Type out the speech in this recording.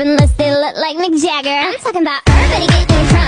unless they look like Mick Jagger. I'm talking about everybody getting.